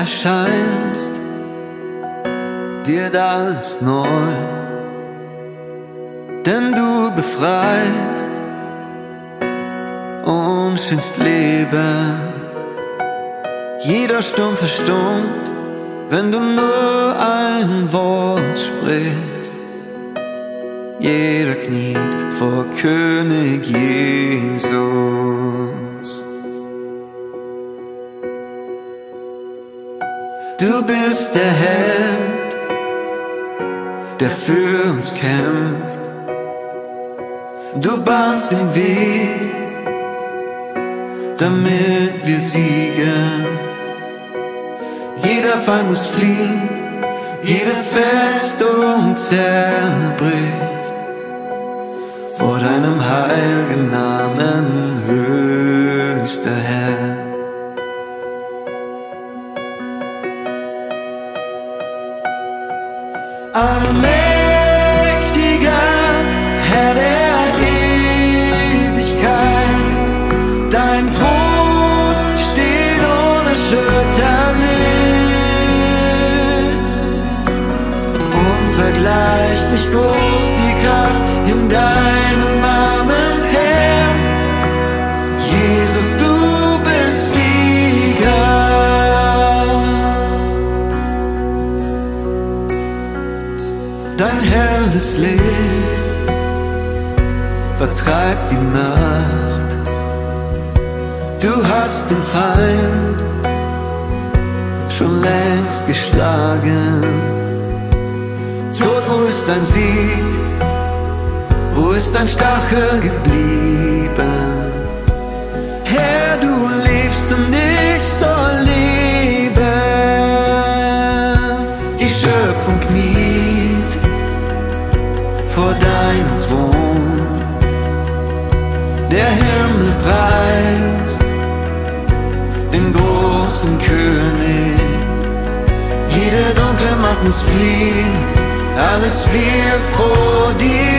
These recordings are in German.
erscheinst, wird alles neu. Denn du befreist und schenkst Leben. Jeder Sturm verstummt, wenn du nur ein Wort sprichst. Jeder kniet vor König Jesus. Du bist der Held, der für uns kämpft. Du bahnst den Weg, damit wir siegen. Jeder Feind muss fliehen, jede Festung zerbricht. Vor deinem heiligen Namen, höchster Herr. Allmächtiger Herr der Ewigkeit, dein Thron steht unerschütterlich. Unvergleichlich groß die Kraft vertreibt die Nacht. Du hast den Feind schon längst geschlagen. Tod, wo ist dein Sieg? Wo ist dein Stachel geblieben? Herr, du lebst und ich soll leben. Die Schöpfung kniet vor deinem Thron. Der Himmel preist den großen König. Jede dunkle Macht muss fliehen, alles wir vor dir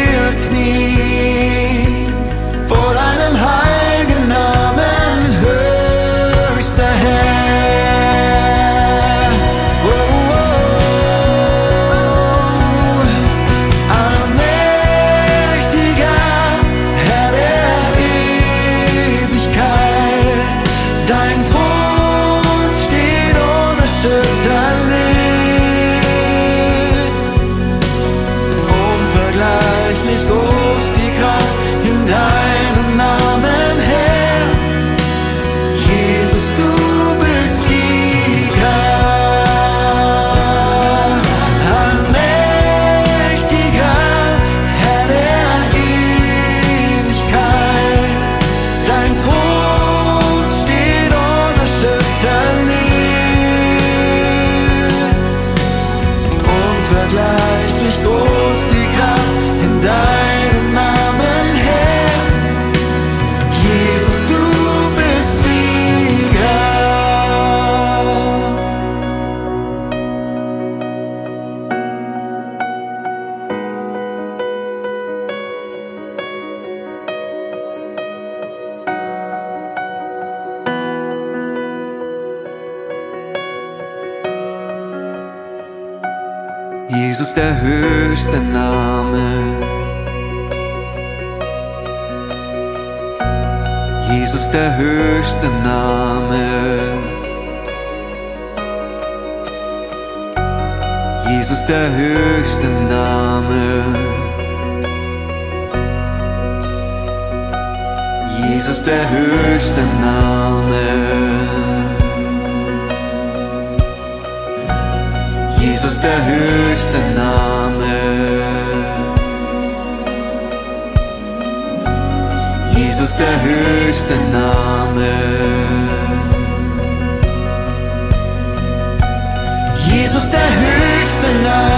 Jesus der höchste Name. Jesus der höchste Name. Jesus der höchste Name. Jesus der höchste Name. Jesus der höchste Name. Jesus der höchste Name. Jesus der höchste Name.